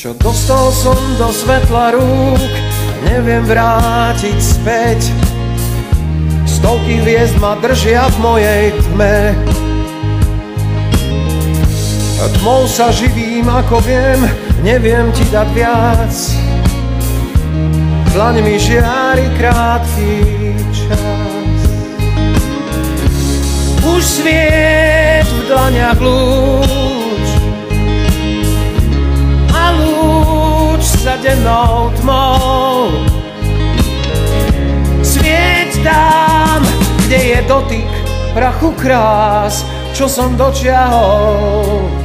Čo dostal som do svetla rúk, neviem vrátiť späť. Stovky hviezd ma držia v mojej tme. Tmou sa živím, ako viem, neviem ti dať viac. Dlaň mi žiari krátky čas. Už sviet v dlaniach lúč dennou tmou. Svieť tam, kde je dotyk prachu krás, čo som dočiahol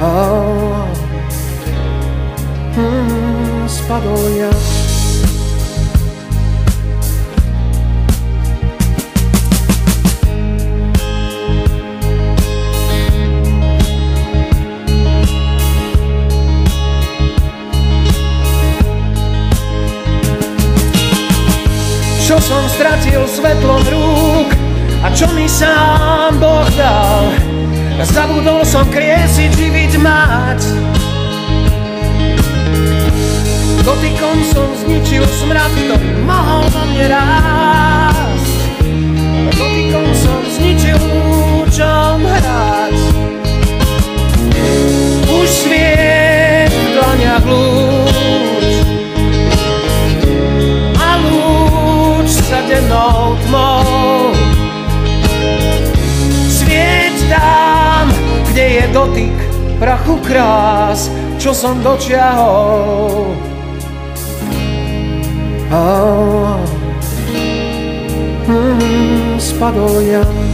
oh, hmm, spadol ja. Čo som stratil svetlom rúk a čo mi sám Boh dal, Zabudol som kriesiť, živiť, mať. Dotykom som zničil smrad, ktorý mohol vo mne rásť dotyk prachu krás, čo som dočiahol. Oh, mm, spadol jas.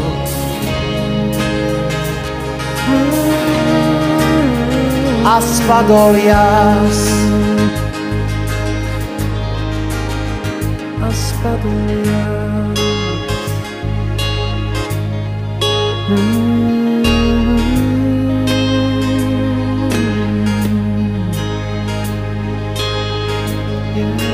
as padoias. As padoias. Hum. hum.